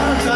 아,